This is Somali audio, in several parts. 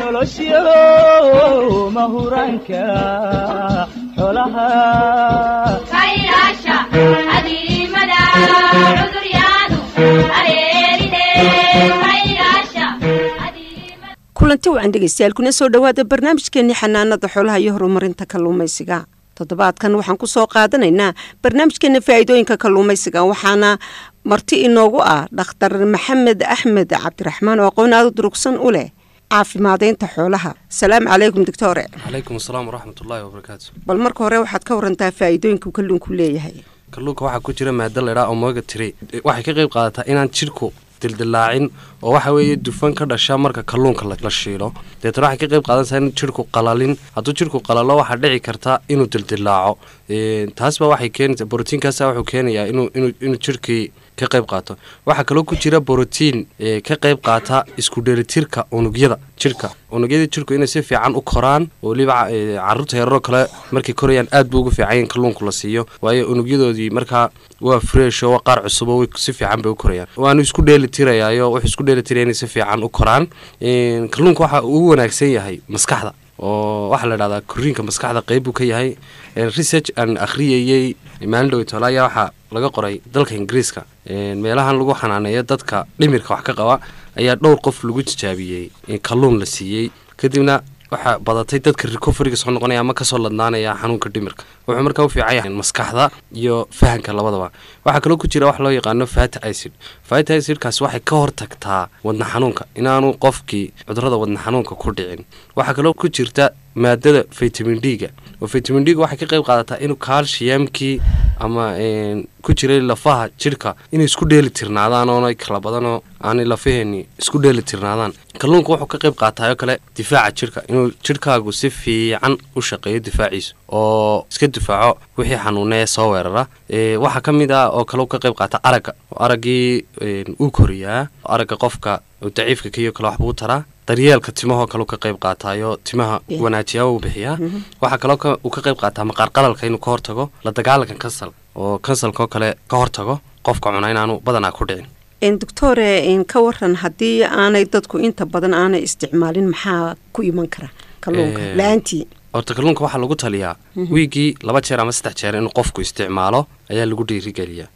nolosyo mahuraanka xoolaha kayyaasha adiimada cuduryaadu areerine kayyaasha adiimada kulanti wacan dhegeystayaal kuna soo dhowaada barnaamijkeenii xanaanada xoolaha iyo horumarinta kalluumaysiga toddobaadkan waxaan ku soo qaadanaynaa barnaamijkeena faa'iidooyinka kalluumaysiga. Waxaana marti inoogu ah dhakhtar maxamed axmed cabdiraxmaan oo aqoon aada u durugsan u leh caafimaadaynta xoolaha. Salaamu calaykum doctore calaykum asalaam waraxmatullaahi wabarakaatu bal marka hore waxaad ka warantaa faa'iidooyinka kalluunku leeyahay. Kalluunka waxaa ku jira maado laydhaa omega tiri waxay ka qayb qaadataa inaan jidhku dildilaacin oo waxa weeye dufan ka dhasha marka kalluunka la shiilo. Deetana waxay ka qayb qaadanaysaa in jidhku qalalin. Hadduu jidhku qalalo waxaa dhici karta inuu dildilaaco. Taasba waxay keenaysaa borotiinkaasa wuxuu keenayaa inuu inuu inuu jidhkii ka qayb qaato. Waxaa kaloo ku jira borotiin ka qayb qaata isku dheelitirka unugyada jidhka unugyadii jidhku inay si fiican u koraan oo weliba carruurta yararoo kale markay korayaan aad buu ugu fiican in kalluunku la siiyo. Waayo unugyadoodii markaa waa fresh oo waa qaar cusubo si fiican bay u korayaan. Waanu isku dheelitirayaayo wuxuu isku dheelitiraya inay si fiican u koraan. Kalluunka waxa uu wanaagsan yahay maskaxda oo waxaa la dhahdaa koriinka maskaxda qeyb buu ka yahay research aan akhriyayey maalin dhoweytoole ayaa waxaa laga qoray dalka ingiriiska. Meelahan lagu xanaaneeyo dadka dhimirka wax ka qaba ayaa dhowr qof lagu tijaabiyey kalluun la siiyey kadibna waxaa badatay dadka recoveriga soo noqonaya ama ka soo ladnaanaya xanuunka dhimirka. Wuxuu markaa u fiican yahay maskaxda iyo fahanka labadaba. Waxaa kaloo ku jira wax loo yaqaano fat icid fat icidkaas waxay ka hortagtaa wadna xanuunka. Inaanu qofkii cudurrada wadna xanuunka ku dhicin. Waxaa kaloo ku jirta maadada vitamin d-ga oo vitamin d-ga waxay ka qayb qaadataa inuu kaalshiyamkii ama ku jiray lafaha jidhka inay isku dheeli tirnaadaan oona kala badanoo aanay lafaheeni isku dheeli tirnaadaan. Kalluunka wuxuu ka qayb qaataayoo kale difaaca jidhka inuu jidhkaagu si fiican u shaqeeyo difaaciisa oo iska difaaco wixii xanuuna ee soo weerara waxaa ka mid ah oo kale ka qayb qaata aragga. Oo araggii uu koriyaa aragga qofka daciifka kaiyo kale waxbuu taraa. Daryeelka timahoo kale ka qayb qaataayo timaha wanaajiyaa uu bixiyaa. Waxaa kaloo uu ka qayb qaataa maqaar qalalka inuu ka hortago la dagaalanka kansal oo kansalkaoo kale ka hortago qofka cuna inaanu badanaa ku dhicin. Doctore ka waran haddii aanay dadku inta badan aanay isticmaalin maxaa ku iman kara kalluunka? La'aantii horta kalluunka waxaa lagu taliyaa wiigii laba jeer ama saddex jeer inuu qofku isticmaalo ayaa lagu dhiirigeliyaa.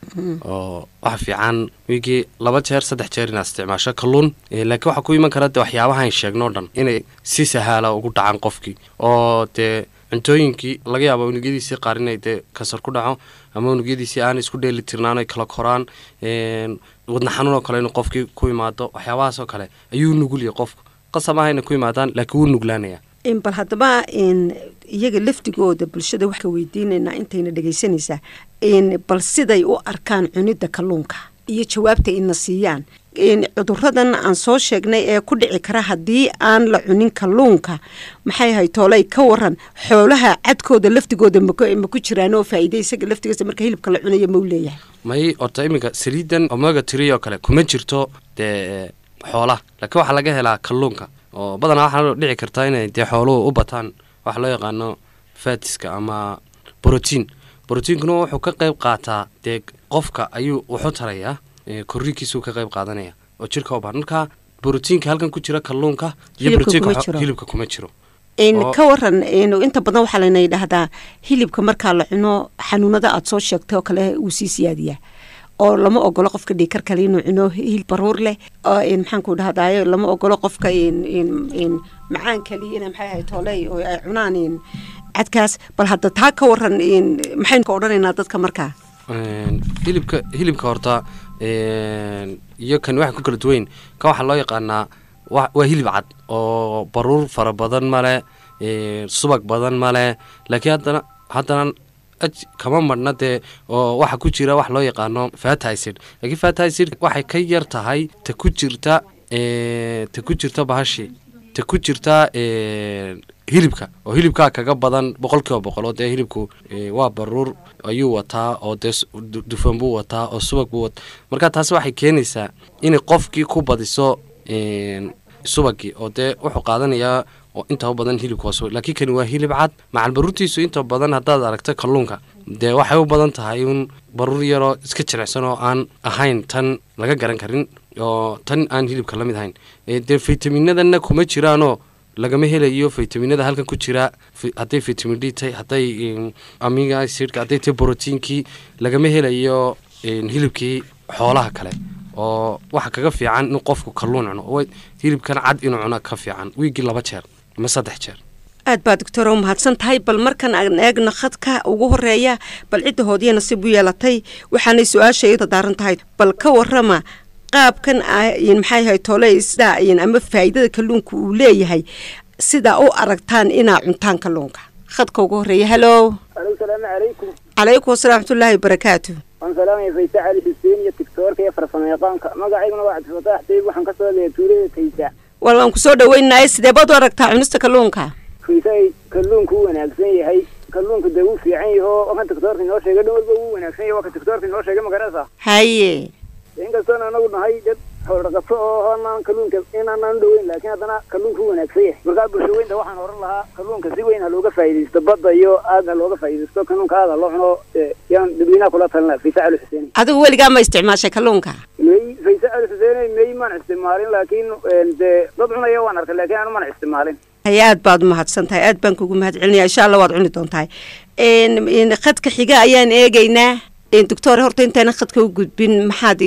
Oo waxa fiican wiigii laba jeer saddex jeer inaad isticmaasho kalluun laakiin waxaa ku iman kara de waxyaabahaan sheegnoo dhan inay si sahaala ugu dhacaan qofkii. Oo dee cuntooyinkii laga yaabo unugyadiisii qaar inay dee kasar ku dhaco ama unugyadiisii aanay isku dheeli tirnaan ay kala koraan wadna xanuunoo kale inuu qofkii ku imaado waxyaabahaasoo kale ayuu nugulya qofku. Qasab aha inay ku imaadaan laakiin wuu nuglaanaya bal haddaba iyaga lafdigooda bulshada wax ka weydiinaynaa intayna dhegaysanaysaa bal siday u arkaan cunidda kalluunka iyo jawaabta ina siiyaan. Cuduradan aan soo sheegnay ee ku dhici kara haddii aan la cunin kalluunka maxay ahay tooley ka waran xoolaha cadkooda laftigooda ma ku jiraan oo faa'iida isaga laftigiisa marka hilibka la cunayo mau leeyahay? May horta iminka saliidan omega tiri oo kale kuma jirto dee xoolaha. Laakiin waxaa laga helaa kalluunka oo badanaa waxaa dhici kartaa inay dee xooluhu u bataan waxa loo yaqaano fatiska ama brotiin brotiinkuna wuxuu ka qayb qaataa dee qofka ayuu wuxu tarayaa korriinkiisuu ka qayb qaadanaya oo jirka u baan marka brotiinka halkan ku jira kalluunka iyo hilibka kuma jiro. ka waran inta badan waxaa layna yidhaahdaa hilibka markaa la cuno xanuunada aada soo sheegtay oo kale uu sii siyaadiyaa oo lama ogolo qofka dhiikar kale inuu cuno hilib baruur leh maxaanku dhahdayo lama ogolo qofka macaan kaliyana maxay ahay tooley oo ay cunaan cadkaas. Bal hadda taa ka waran maxaynu ka odhanaynaa dadka markaa hilibka hilibka horta iyo kan waxa ku kala duwayn kan waxaa loo yaqaanaa waa hilib cad oo baruur fara badan male subag badan male laakiin haddana haddana kama marhna dee oo waxa ku jira wax loo yaqaano faticid laakiin faticid waxay ka yar tahay ta ku jirta ta ku jirta bahashi ta ku jirta hilibka. Oo hilibkaa kaga badan boqol kiiba boqol oo dee hilibku waa baruur ayuu wataa oo dee dufan buu wataa oo subag buu wataa. Marka taasi waxay keenaysaa inay qofkii ku badiso subagii. Oo dee wuxuu qaadanayaa oo inta badan hilibka waa subag laakiin kani waa hilib cad. Macal baruurtiisu inta badan haddaad aragto kalluunka dee waxay u badan tahay un baruur yaroo iska jilicsan oo aan ahayn tan laga garan karin oo tan aan hilibka la mid ahayn. Ee dee faytaminadana kuma jiraanoo lagama helayo faytaminada halkan ku jira hadday vitamin d hadday em, amiga acidka hadday tahay brotiinkii lagama helayo hilibkii xoolaha kale. Oo waxa kaga fiican in qofku kalluun cuno. Hilibkan cad inuu cuno ka fiican. Wiigii laba jeer ama saddex jeer. Aad baa doctor u mahadsan tahay bal markan aan eegno khadka ugu horreeya bal cidda hoodiya nasiib u yeelatay waxaanay su'aasha iyada daaran tahay bal ka warama qaabkan ah, in maxay ahay tole sidaa in ama faa'iidada kalluunka uu leeyahay sidaa u aragtaan inaa cuntaan kalluunka khadka ugu horreeya halo calaykum. Calaykum asalaam raxmatullaahi wabarakaatu waan salaamaya faysa cali xuseen iyo tiktoorka iyo farsamo yaqaanka magacayguna waa cabdifataax dayib waxaan ka soo hadlaya tuulada taysa wal waan ku soo dhaweynaye sidee baad u aragtaa cunista kalluunka? Faysa ay kalluunku u wanaagsan yahay. Kalluunka dee wuu fiican yahay oo kan tiktoorka inoo sheegay dhan walba wuu wanaagsan yahay. Waa ka tiktoorka inoo sheegay magarasa haye. Inkastoon anagu nahay dad xoolodhaqato oo hoonaan kalluunka inaanaan u dhoweyn laakiin haddana kalluunku wuu wanaagsan yahay markaa bulsho weynta waxaan oran lahaa kalluunka si weyn ha looga faa'iidaysto badda iyo aad ha looga faa'iidaysto kalluunka aad ha loo cuno ee, yaan dadweynaha kula talin lahaa faysa cali xuseen adigu weligaa ma isticmaashay kalluunka may faysa cali xuseen may maan isticmaalin laakiin een, dee dad cunaya waan arkay laakiin anu maan isticmaalin. Aad baad umahadsan tahay aad baan kugu mahad celinaya insha allah waad cuni doontahay. Khadka xiga ayaan eegaynaa n doctor horta intayna khadka u gudbin maxaad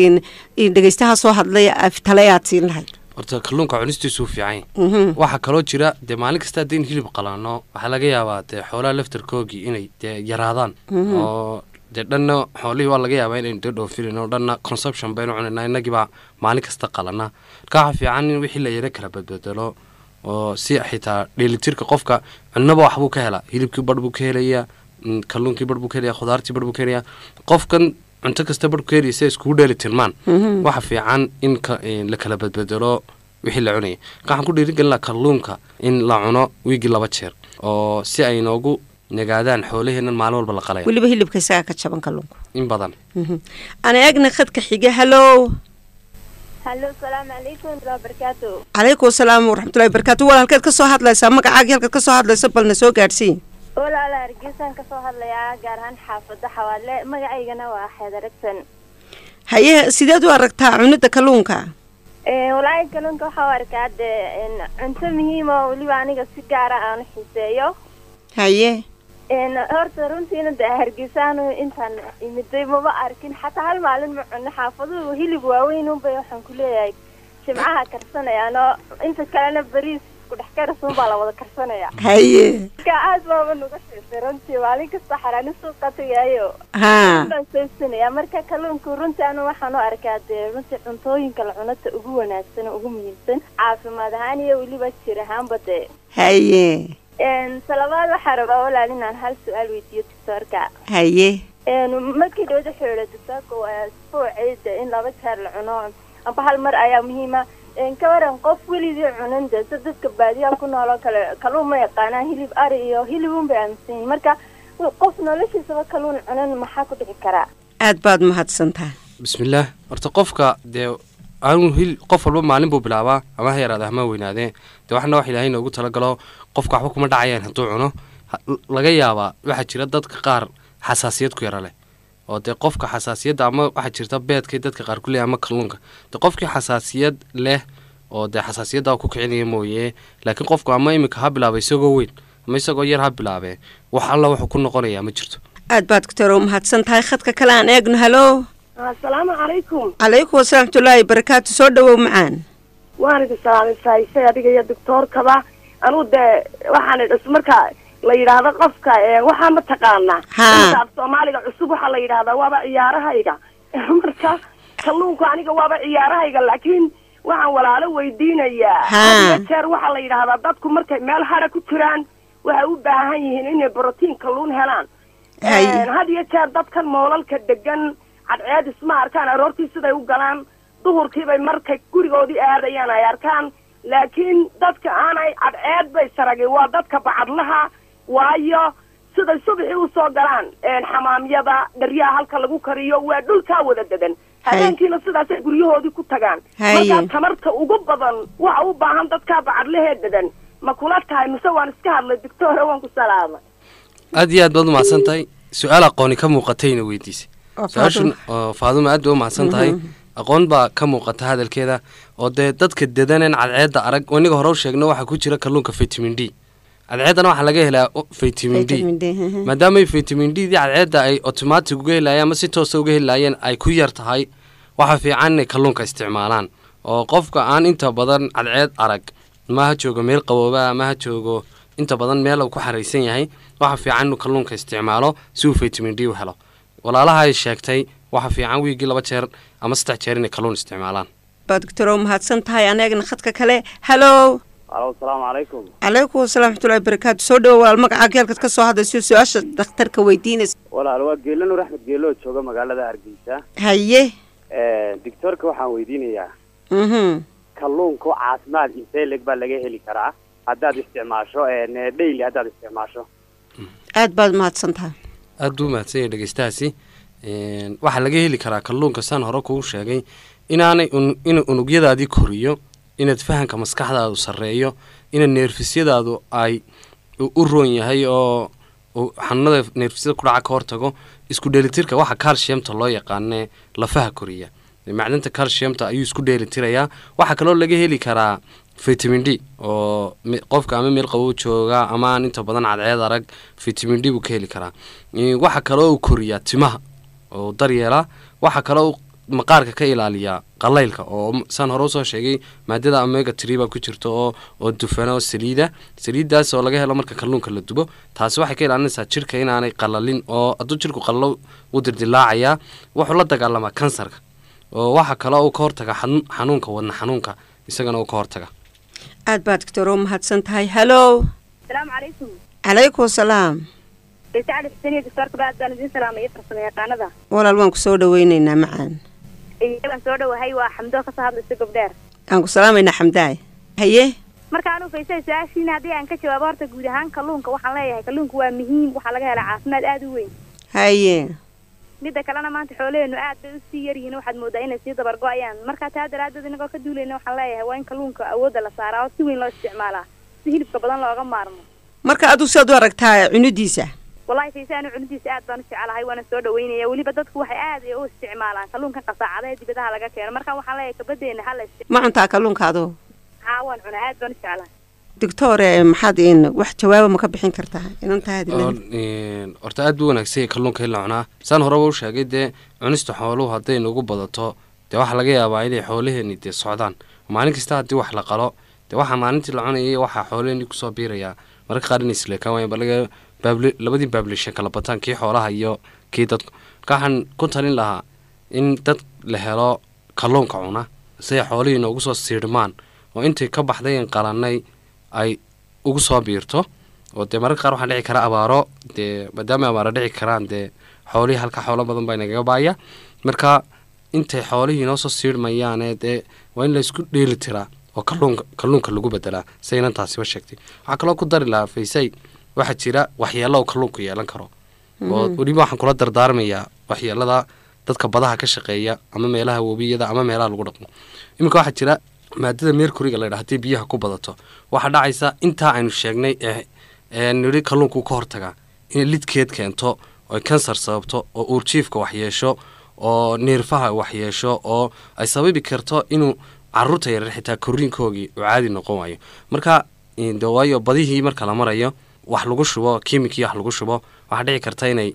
dhegeystaha soo hadlay tale aad siin lahayd horta kalluunka cunistiisu fiican Mhm. waxaa kaloo jira dee maalin kasta haddaynu hilib qalaano waxaa laga yaabaa dee xoolaha laftarkoogii inay dee yaraadaan. Oo dee dhanna xoolihii waa laga yaabaa inaynu dee dhoofinin oo dhanna consumption baynu cunayna innagibaa maalin kasta qalana marka waxaa fiican in wixii la yaro kala badbedelo oo si xitaa dheelitirka qofka cunaba waxbuu ka helaa hilibkii barh buu ka helayaa kalluunkii barh buu ka helayaa khudaartii barh buu ka helayaa qofkan cunto kasta barh ka helaya si ay iskugu dheeli tilmaan. Waxa fiican in ka- in la kala badbedelo wixii la cunaya. Marka waxaan ku dhiirigelin lahaa kalluunka in la cuno wiigii laba jeer oo si ay noogu nagaadaan xoolaheennan maalin walba la qalaya weliba hilibka isagaa ka jaban kalluunku in badan. Mhm. aan eegna khadka xiga salaamu calaykum asalaam waraxmatullahi wabarakaatu wal halkeed ka soo hadlaysaa magacaagii halkeed ka soo hadlaysa balna soo gaadhsiin walaala hargeysaan ka soo hadlayaa gaar ahaan xaafada xawaadle magacaygana waa xeedaragsan haye sideed u aragtaa cunida kalluunka walaahi kalluunka waxaa u arkaa dee cunto muhiima oo weliba aniga si gaara aan xiiseeyo haye. Horta runtiina dee hargeysaanu intaan imiday maba arkin xataa hal maalin ma cuno xaafaduhu hilib waaweyn unbay waxaan ku leeyahay jimcaha karsanayaanoo inta kalena bariis karasuun baa la wada karsanaya. Haye. Aad baaba nuga xiisay runtii maalin kasta xaraani suuqa tagaayo saysanaya marka kalluunku runtii anu waxaan u arkaa dee runtii cuntooyinka la cunata ugu wanaagsan oo ugu muhiimsan caafimaad ahaan iyo weliba jir ahaanba dee. Haye. Talabaad waxaa rabaa walaal inaan hal su'aal weydiiyo doctoorka haye. Markii dhawada xoola doctoorka waa isbuucii dee in laba jeer la cuno. Amba hal mar ayaa muhiima ka waran qof weligii cunan dee si dadka baadiyaha ku nool oo kale kalluun ma yaqaanaan hilib ari iyo hilibun bay aaminsan marka qof noloshiisaba kalluun cunan maxaa ku dhici karaa aad baad mahadsantahay bismillaah horta qofka dee aanu hil qof walba maalin buu bilaabaa ama ha yaraada hama weynaadee dee waxna wax ilaahay noogu talagalo qofka waxba kuma dhacayaan hadduu cuno laga yaabaa waxaa jira dadka qaar xasaasiyad ku yara leh oo dee qofka xasaasiyadda ama waxaa jirta beedkay dadka qaar ku ama kalluunka. Dee qofkii xasaasiyad leh oo dee xasaasiyadda ku kicinaya mooye laakiin qofku ama iminka ha bilaaba isagoo weyn ama isagoo yar ha bilaabee wax alla wuxuu ku noqonayaa ma jirto. Aad baad doctor u mahadsan tahay khadka kale aan eegno hallo asalaamu calaykum. Calaykum wasalaam watullaahi barakaatu soo dhawow macaan. Waan idin adiga iyo doctoorkaba. Anuu dee waxaan idhis marka la yidhaahdo qofka waxaa ma taqaanaa. Ha. marka af soomaaliga cusub waxaa la yidhahdaa waaba ciyaarahayga. Marka kalluunku aniga waaba ciyaarahayga laakiin waxaan walaalo weydiinayaa. Jeer waxaa la yidhaahdaa dadku markay meel hara ku jiraan waxay u baahan yihiin inay brotiin kalluun helaan. Had iyo jeer dadkan moolalka degan cadceed isma arkaan aroortii siday u galaan duhurkiibay markay gurigoodii aadayaan ay arkaan. Laakiin dadka aanay cadceed bay saragay waa dadka bacadlaha waayo siday subaxii u soo galaan xamaamyada dharyaha halka lagu kariyo waa dhulkaa wada dedan habeenkiina sidaasay guryahoodii ku tagaan. Markaa tamarta ugu badan waxa u baahan dadkaa bacadlahee dedan ma kula tahay mise waan iska hadlay doctoore waan ku salaamay. Aad iyo aad baad umahadsan tahay su'aal aqooni ka muuqatayna weydiisay Oo su'aashun oo faaduma aad bay umahadsan tahay aqoon baa ka muuqata hadalkeeda. Oo dee dadka dedanen cadceedda arag oo innaga hore u sheegno waxaa ku jira kalluunka vitamin d cadceeddana waxaa laga helaa vitamin d. Maadaamay vitamin d dii cadceedda ay automatic uga helayaan ama si toosa uga helaayeen ay ku yar tahay waxaa fiican inay kalluunka isticmaalaan. Oo qofka aan inta badan cadceed arag ma ha joogo meel qabooba ha joogo inta badan meel uu ku xaraysan yahay waxaa fiican inuu kalluunka isticmaalo si uu vitamin d u helo. Walaalaha ay sheegtay waxaa fiican wiigii laba jeer ama saddex jeer inay kalluun isticmaalaan. Doctorow mahadsan tahay anagana khadka kale. Hallow alo asalaamu calaykum calaykum asalaam raxmatullahi barakaatu soo dhawo walaal magacaaga halkaad ka soo hadlayso su'aasha dhakhtarka weydiinaysa. Walaal waa geelo nuur axmed geelo oo jooga magaalada hargeysa. Haye. Doctoorka waxaan weydiinayaa. Mhm. Kalluunku caafimaad intee leg baa laga heli karaa? Haddaad isticmaasho daily haddaad isticmaasho. Aad baad mahadsan tahay. Aad buu mahadsan yahay dhegeystahaasi. Een, waxaa laga heli karaa kalluunka. Saan hore kugu sheegay inaanay inuu unugyadaadii koriyo inaad fahanka maskaxdaadu sarreeyo inaad neerfisyadaadu ay u u roon yahay oo uu xanuunada neerfisyada ku dhaca ka hortago isku dheelitirka. Waxa calciumta loo yaqaane lafaha koriya. Macdanta calciumta ayuu isku dheelitirayaa. Waxaa kaloo laga heli karaa vitamin d oo qofka ama meel qabow jooga ama inta badan cadceed arag vitamin d buu ka heli karaa. Waxaa kaloo uu koriyaa timaha oo daryeela. Waxaa kaloo maqaarka ka ilaaliyaa qalaylka oo saan hore u soo sheegay maadada omega tree baa ku jirta oo oo dufana oo saliida. Saliidaas oo laga helo marka kalluunka la dubo taasi waxay ka ilaalinaysaa jirka inaanay qalalin oo hadduu jirku qalalo wuu dirdilaacayaa wuxuu la dagaalamaa kansarka oo waxaa kaloo uu ka hortaga xanu- xanuunka wadna xanuunka isagana uu ka hortaga. Aad baad doctorow mahadsan tahay. Asalaamu calaykum. Yaqaanada walaal waan ku soo dhaweynaynaa macaan iyagaan soo dhawahay waa xamdo ka soo hadlaysa gobdheer. Aan ku salaamaynaa xamdaay haye? Marka anuu faysay su'aashiina haddii aan ka jawaabo horta guud ahaan kalluunka waxaan leeyahay kalluunka waa muhiim waxaa laga helaa caafimaad aada u weyn. Haye? Midda kalena maanta xoolaheenu aad bay u sii yaryihiin waxaad moodaa inay sii dabar go'ayaan. Marka taa daraadeed inagoo ka duulayna waxaan leeyahay waa in kalluunka awoodda la saaraa oo si weyn loo isticmaalaa si hilibka badan looga maarmo. Marka aduu siaad u aragtaa cunidiisa wallahi fayse anu cunidiisa aad baan u waana soo dhaweynaya. Weliba dadku waxay aad u isticmaalaan kalluunka qasaacada ee dibadaha laga keeno. Marka waxaan leeyahay kabadeena hala ma cuntaa kalluunka adoo haa waan cunaa aad baan u doctore maxaad in wax jawaaba ma ka bixin kartaa? Inantaa oo, een, horta aad buu wanaagsan yahay kalluunka in la cunaa. Saan horeba u sheegay dee cunista xooluhu hadday nagu badato dee waxaa laga yaabaa inay xoolaheeni dee socdaan. Maalin kasta haddii wax la qalo dee waxaa maalintii la cunayay waxaa xoolaheeni ku soo biirayaa mararka qaar inay isleekaan baabli labadii baablisha kala bataan kii xoolaha iyo kii dadku marka waxaan ku talin lahaa in dad la helo kalluunka cuna si ay xoolihii noogu soo siidhmaan oo intay ka baxdayn qalannay ay ugu soo biirto. Oo dee mararka qaar waxaa dhici kara abaaro dee maadaama abaaro dhici karaan dee xoolihii halka xoolo badan baa inagaga baaya. Marka intay xoolihii noo soo siidhmayaane dee waa in laysku dheeli tiraa oo kalluunka lagu bedelaa saynan taasiba sheegtay. Waxaa kaloo ku dari lahaa faysay waxaa jira waxyeelo uu kalluunku yeelan karo. Oo weliba waxaan kula dardaarmayaa waxyeelada dadka badaha ka shaqeeya ama meelaha webiyada ama meelaha lagu dhaqmo. Iminka waxaa jira maadada mercuryga la ydhaha haddii biyaha ku badato waxaa dhacaysa intaa aynu sheegnay ee ee nidhi kalluunku ka hortagaa inay lidkeed keento oo ay kansar sababto oo uurjiifka waxyeesho oo neerfaha waxyeesho oo ay sababi karto inuu carruurta yaryar xitaa korriinkoogii uu caadi noqon waayo. Marka in- de waayo badihii marka la marayo wax lagu shubo kiimikii wax lagu shubo waxaa dhici karta inay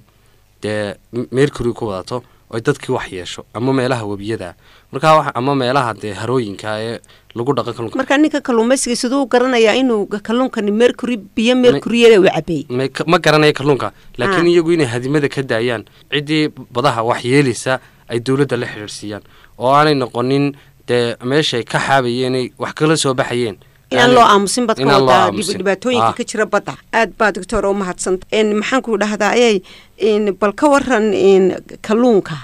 dee mercury ku wadato oo ay dadkii wax yeesho ama meelaha webiyada. Marka waxa- ama meelaha dee harooyinka ee lagu dhaqan kalluunka marka ninka kalluumaysiga siduu garanayaa inuu kalluunkani mercury biyo mercuryada uu cabay? ma garanaya kalluunka laakiin Ah. iyagu inay hadimada ka daayaan ciddii badaha wax yeelaysa ay dowladda la xidhiidhsiiyaan oo aanay noqonin dee meeshay ka xaabayeen inay wax kala soo baxayeen inaan loo aamusin wadaa aamusin. dhibaatooyinka Ah. ka jira badda. Aad baa doctor u mahadsan maxaan ku dhahdaa ayay bal ka waran kalluunka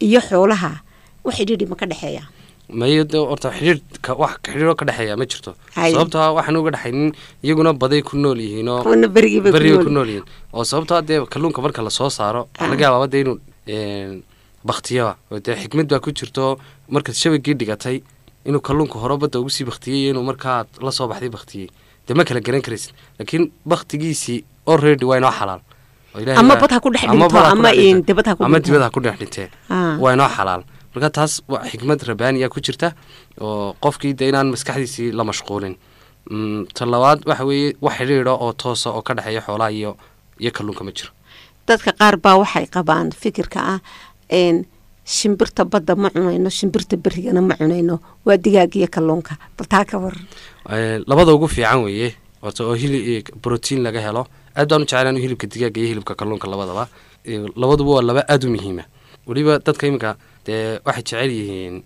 iyo xoolaha. Wax xidhiidhi ma ka dhexeeya? Mayo de horta xidhiidhka wax xidhiidho ka dhexeeya ma jirto. Hay. sababtoo ah waxaan uga dhexaynin iyaguna baday ku nool yihiin oo wana berigii bay beriga ku nool. yihiin. Oo sababtoo ah dee kalluunka marka la soo saaro laga yaabaa de inuu baktiyaba oo dee xikmad baa ku jirto markaad shabagii dhigatay inuu kalluunka hore badda ugu sii baktiyey iyo inuu markaad la soo baxday baktiyey dee ma kala garan karaysid laakiin baktigiisii already waa inoo xalaal. Ama bad ha ku dhex dhinto, ama dibad ha ku dhex dhintee Ah. waa inoo xalaal. Marka taas waa xikmad rabaaniya ku jirta oo qofkii de inaan maskaxdiisii la mashquulin. Mm, ta labaad waxa weeye wax xidhiidha oo toosa oo ka dhexeeya xoolaha iyo iyo kalluunka ma jiro. Dadka qaar baa waxay qabaan fikirka ah shimbirta badda ma cunayno shimbirta berigana ma cunayno. Waa digaag iyo kalluunka. Bal taa ka waran Eh, labada ugu fiican weeye horta oo hili brotiin laga helo aad baan u jeclaan hilibka digaaga iyo hilibka kalluunka labadaba. Eh, labaduba waa laba aada u muhiima. Weliba dadka iminka dee waxay jecel yihiin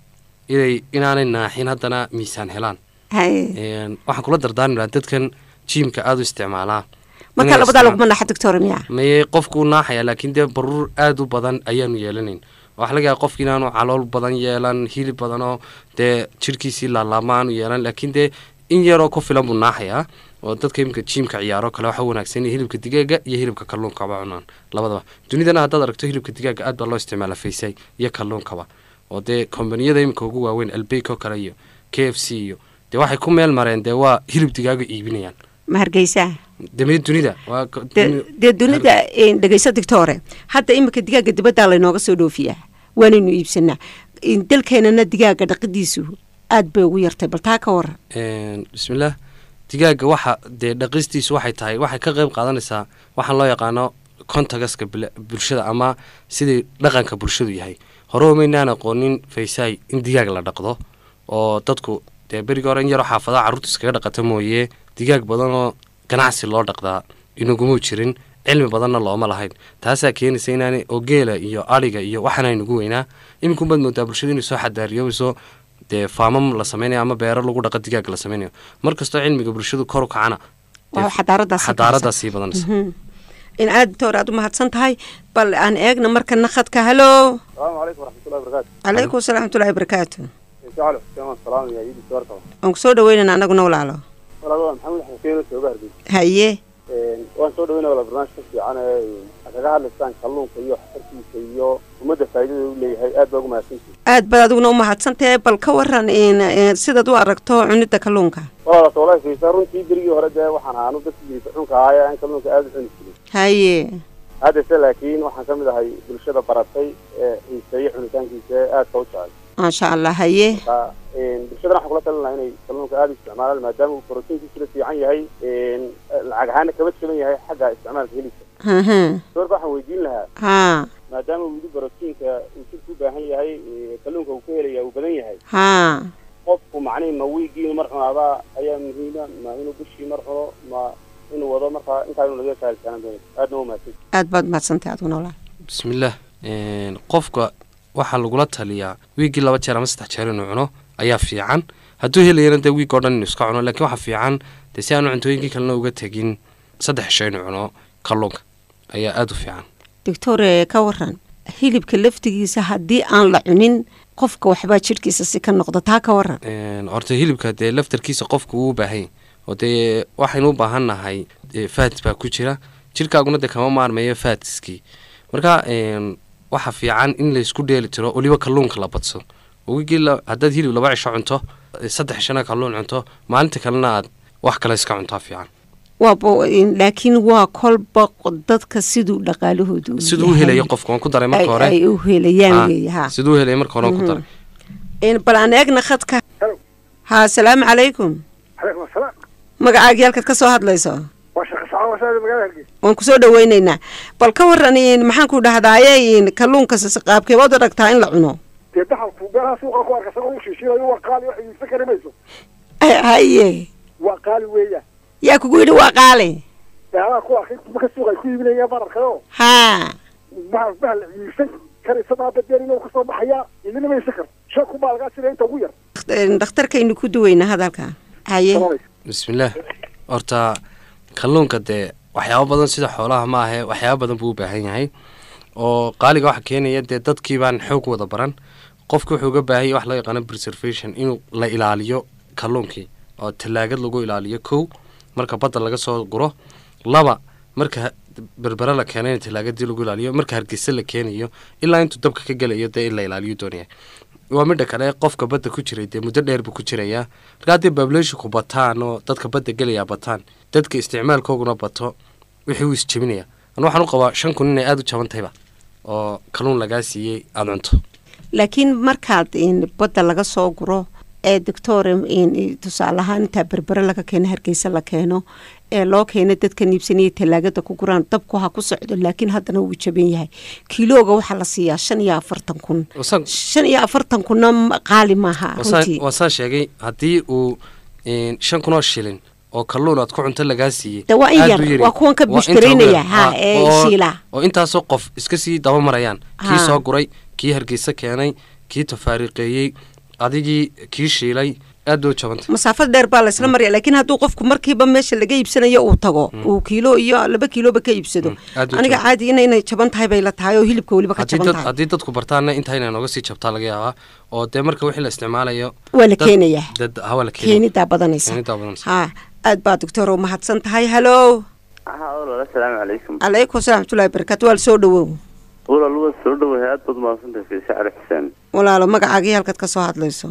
inay inaanay naaxin haddana miisaan helaan. Waxaan kula dardaarmi lahaa dadkan jiimka aada u isticmaalaa. Marka labadaa laguma naxa doctor miya. Maye qofkuu naaxaya laakiin dee baruur aada u badan ayaanu yeelanayn waxaa laga yaaba qofki inaanu calool badan yeelan hilib badanoo dee jirkiisii laalaama aanu yeelan laakiin dee in yaroo ku filan buu naaxayaa. Oo dadka iminka jiimka ciyaaro kale waxa wanaagsan hilibka digaaga iyo hilibka kalluunkaba cunaan. Labadaba. Dunidana haddaad aragto hilibka digaaga aad baa loo isticmaala faysay iyo kalluunkaba oo dee kombaniyada iminka ugu waaweyn albeyko kale iyo k f c iyo dee waxay ku meel mareen dee waa hilib digaaga iibinayaan. Ma dee dunida dhegeyso doctore hadda iminka digaaga dibaddaa laynooga soo dhoofiyaa waanaynu iibsanaa. Dalkeenana digaaga dhaqidiisu aad bay ugu yartay bal taa ka waran bismillaah digaaga waxa dee dhaqistiisu waxay tahay waxay ka qayb qaadanaysaa waxaan loo yaqaano contagaska bila- bulshada ama sidii dhaqanka bulshadu yahay. Hore umaynaan aqoonin faysaay in digaag la dhaqdo oo dadku dee berigi hore in yaroo xaafadaha carruurta iskaga dhaqata mooye digaag badanoo ganacsi loo dhaqdaa inaguma jirin cilmi badanna looma lahayn. Taasaa keenaysa inaanay oo geela iyo adhiga iyo waxaana inugu weynaa. Iminkubaad moodaa bulshada inay soo xadaariyoobayso dee faamam la sameynayo ama beero lagu dhaqa digaag la sameynayo mar kastoo cilmiga bulshadu kor u kacana xadaaradaas sii badanaysa. In aad doctor aad u mahadsan tahay bal aan eegna markana khadka halo calaykum raxmatullahi barakaatu inshaalla xuseen waan salaamaya yidi soorkaba waan ku soo dhaweynana anaguna walaalo maxamed xuseen oo jooga hargeysa haye. Waan soo dhaweynaya wala barnaamij ka fiican kaga hadlaysaan kalluunka iyo waxtarkiisa iyo ummadda faa'iidada u leeyahay aad baa ugu mahadsantihi aad baad adiguna u mahadsantahay bal ka waran in sidaad u aragto cunida kalluunka. Walaalaas walahi fiisa runtii berigii hore dee waxaan aanu dadkii xunka ahaa ee aan kalluunka aada u cuni jirin haye. Haddase laakiin waxaan ka mid ahay bulshada baratay ee xiiseeya cunitaankiisa ee aadka u jecel maasha allah haye bulshadana waxaan kula talin lahaa inay kalluunka aada isticmaalaan maadaama uu borotiinkiisuna fiican yahay lacag ahaana kaba jaban yahay xagga isticmaalka hilibka doorka waxaan weydiin lahaa ha maadaama uu yidhi borotiinka uu jirku u baahan yahay kalluunka uu ka helaya uu badan yahay ha qofku macnihi ma wiigii inuu mar cunaadaa ayaa muhiima ma inuu bishii mar cuno ma inuu wado markaa intaa inuu laga saalsaanan doono aadna u mahadsan aad baad mahadsantahay adiguna walaal bismillaah qofka waxaa lagula taliyaa wiigii laba jeer ama saddex jeer inuu cuno ayaa fiican. Hadduu helayana dee wiig oo dhan inuu iska cuno laakiin waxaa fiican dee si aanu cuntooyinkii kalena uga tegin saddex shay inuu cuno kalluunka ayaa aada u fiican. Doctor ee ka waran hilibka laftigiisa haddii aan la cunin qofka waxbaa jidhkiisa si ka noqda taa ka waran horta hilibka dee laftarkiisa qofku wuu u baahan yahay oo dee waxaynu u baahan nahay dee faat baa ku jira. Jirkaaguna dee kama maarmeeyo faatiskii marka waxa fiican in laysku dheeli tiro weliba kalluunka la badso. La- haddaad hilib laba cisho cunto saddex cishona kalluun cunto maalinta kalena aad wax kale iska cuntaa fiican. Laakiin waa kolba dadka siduu dhaqaalahoodu u siduu u helaya qofka waan ku daray marka hore. ay u helayaan Ah, weeye siduu u helaya marka hore waan ku daray. In- bal aan eegna khadka. Hello. ha asalaamu calaykum magacaagii halkaad ka soo hadlayso waan ku soo dhaweyneynaa bal ka waran in maxaan ku dhahdaaye in kalluunka qaabkeebaad u aragtaa in la cuno. Haye waa qaali weeyaan yaa kugu yidhi waa qaali? Beeraha ku arkay maka suuqa ay ku iibinayaan bararkayo ha mahal mahal iibsan karaysa maa badeer inuu ka soo baxayaa idina maysan kar. Shan ku baalgaa sida inta ugu yar. Dhakhtarkaynu ku duweynaa hadalka. Haye bismillaah horta kalluunka dee waxyaabo badan sida xoolaha ma ahe waxyaabo badan buu u baahan yahay. Oo qaaliga waxa keenaya dee dadkii baan xoog wada baran. Qofku wuxuu uga baahan yahay wax loo yaqaano preservation inuu la ilaaliyo kalluunkii oo tallaagad lagu ilaaliyo kow marka badda laga soo guro. Laba marka berbere la keenay in tallaagadii lagu ilaaliyo marka hargeysa la keenayo ilaa intuu dabka ka gelayo dee in la ilaaliyo doonaya. Waa midha kale qofka badda ku jiray dee muddo dheer buu ku jirayaa. Marka haddii bableshinku bataan oo dadka badda gelayaa bataan dadka isticmaalkooguna bato wixii uu isjebinaya anu waxaan u qabaa shan kun inay aada u jaban tahayba oo kalluun lagaa siiyey aada cunto. Laakiin markaad badda laga soo guro ee doctor in tusaale ahaan intaa berbere laga keeno hargeysa la keeno ee loo keeno dadkan iibsanaya talaagada ku guraan dabku ha ku socdo laakiin haddana wuu jaban yahay. Kiilooga waxaa la siiyaa shan iyo afartan kun. Shan iyo afartan kunna qaali maaha runtii. waa saa sheegay haddii uu shan kun oo shilin oo kalluun aad ku cunto lagaa siiyey De waa in aad yar, buu yiri. waa kuwan ka Waa inta bishkaraynaya, ugu yar. ha, Ha, ee oo- shiila. oo intaasoo qof iska sii daba marayaan. Kii soo guray kii hargeysa keenay kii tafaariqeeyey adigii kii shiilay aad bay u jabantay masaafad dheer baa laysla marya laakiin hadduu qofku markiiba meesha laga iibsanayo uu tago uu kiilo iyo laba kiiloba ka iibsado. Bay aniga caadi ina inay jaban tahay bay la tahay oo hilibka weliba ka haddii jaban dad tahay. haddii dadku bartaana intaa inay nooga sii jabtaa laga yaabaa oo dee marka wixii la isticmaalayo waa la keenayaa waa la keenidaa badanaysa aad baa doctor u mahadsan tahay? Halo calaykum. Calaykum asalaam waraxmatullahi barakaatu waa la soo dhawow. Walaal waa soo dhawahay aad baad mahadsantahay fiise cali xuseen walaalo magacaagii halkaad ka soo hadlayso?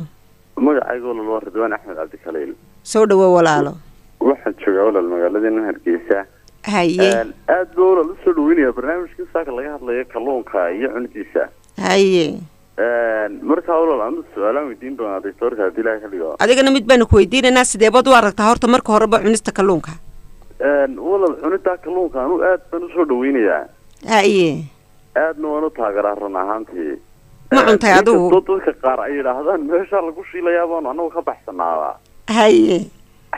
Magacayga walaal waa ridwaan axmed cabdikaliil. Soo dhawow walaalo. Waxaan joogaa walaal magaaladeena hargeysa. Haye. Aad ba walaal u soo dhaweynaya barnaamijkii saaka laga hadlayo kalluunka iyo cunidiisa. Haye markaa walaal anu su'aalaan weydiin doonaa doctorka haddii ilaahay ka dhigo. Adigana mid baanu ku weydiinaynaa sideebad u aragtaa horta marka horeba cunista kalluunka? Walaal cunidaa kalluunka anu aad baan u soo dhaweynayaa haye aadna waan u taageeraa run ahaantii. Ma cuntay adigu? dadka qaar ay yidhaahdaan meeshaa lagu shiilayaa baanu anagu ka baxsanaaba. Haye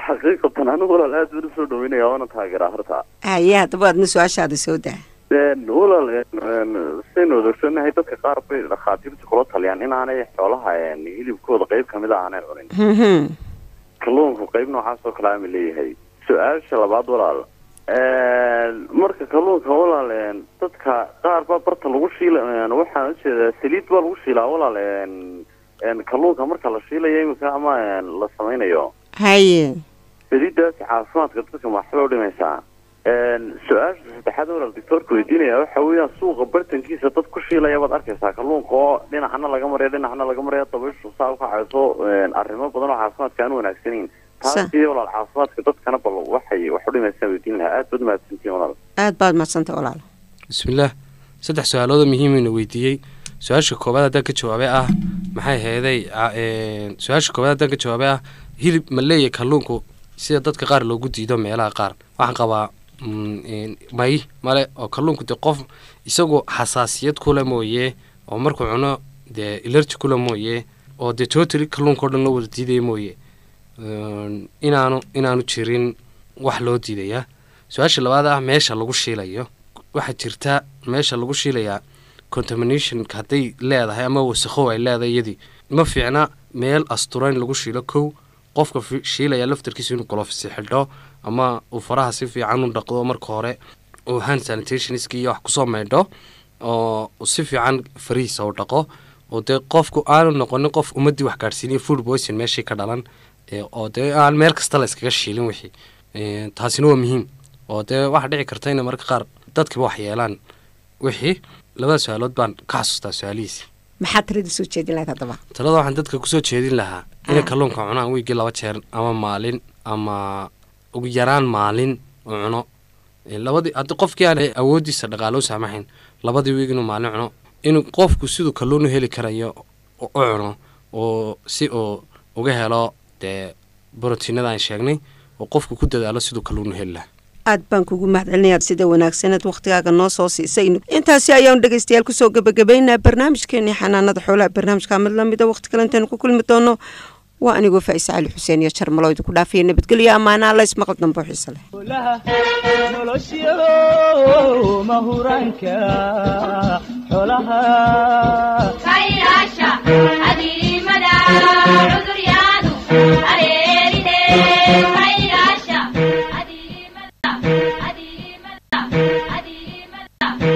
xaqiiqatan anigu walaal aad baan u soo dhaweynaya waana taageeraa horta. Haye haddaba aadna su'aashaada soo daa walaal saynu odegsanahay dadka qaar bay dhakhaatiirta kula taliyaan inaanay xoolaha hilibkooda qeyb ka mid a aanay cunin kalluunku qeyb noocaas oo kale ama leeyahay su'aasha labaad walaal marka kalluunka walaal dadka qaar baa barta lagu shiila waxaan u jeedaa saliid baa lagu shiilaa walaal kalluunka marka la shiilayo imika ama la samaynayo haye saliidaasi caafimaadka dadka maxbay u dhimaysaa su'aasha saddexaad walaal doctoorka weydiinaya waxa weeyaan suuqa bartankiisa dad ku shiilaya baad arkaysaa kalluunka oo dhinacna laga maraya dhinacna laga maraya dabayshu saa u kacayso arrimo badan oo caafimaadka aan u wanaagsanayn taasi walaal caafimaadka dadkana bal waxay wax u dhimaysaa weydiin lahaa. Aad baad mahadsantiin walaal. Aad baad madsantay walaalo bismillaah saddex su'aaloodoo muhiimina weydiiyey. Su'aasha koowaad haddaan ka jawaabay ah maxay heeday? Su'aasha koowaad haddaan ka jawaabay ah hilib ma leeyahay kalluunku sida dadka qaar loogu diido meelaha qaar. Waxaan qabaa may male oo kalluunku dee qof isagu xasaasiyad kule mooye oo markuu cuno dee ilarji kule mooye oo dee totally kalluunka o dhan loo wada diidaya mooye. Inaanu inaanu jirin wax loo diidayaa. Su'aasha labaad ah meesha lagu shiilayo. Waxaa jirta meesha lagu shiilayaa contaminationka hadday leedahay ama wasakhow ay leedahay iyadii ma fiicna meel asturayn lagu shiilo kow qofka shiilaya laftarkiisa inuu golofisi xidho ama uu faraha si fiican u dhaqdo marka hore uu hand sanitationski iyo wax ku soo maydho oo si fiican farihiisa u dhaqo. Oo dee qofku aanu noqonin qof ummadii wax gaadhsiiniya food poison meeshii ka dhalan oo dee aan meel kasta la iskaga shiilin wixii. Taasina waa muhiim. Oo dee waxaa dhici karta ina marka qaar dadkiba wax yeelaan wixii. Labada su'aalood baan ka xasuustaa su'aalihiisi. Maxaad talada soo jeedin lahayd haddaba? Talada waxaan dadka ku soo jeedin lahaa. Inay kalluunka cunaan wiigii laba jeer ama maalin ama ugu yaraan maalin cuno. Labadii haddii qofkii aan awoodiisa dhaqaalo u saamaxayn labadii wiig inuu maalin cuno inuu qofku siduu kalluun heli karayo u cuno oo si uu uga helo dee brotiinada aan sheegnay oo qofku ku dadaalo siduu kalluun u heli lahaa. Aad baan kugu mahadcelinayaa sida wanaagsaneed wakhtigaaga noo soo siisayno intaasi ayaanu dhegaystayaal ku soo gebagabaynaa barnaamijkeenii xanaanada xoolaha. Barnaamijka mid lamida wakhti kale intaynu ku kulmi doono waa anigoo faa'ise cali xuseen iyo jarmalo idinku dhaafaya nabadgelyo ammaana allays maqal dambo xiise leh. Nolosyo mahuraanka xoolaha kayyaasha adiimada cuduryadu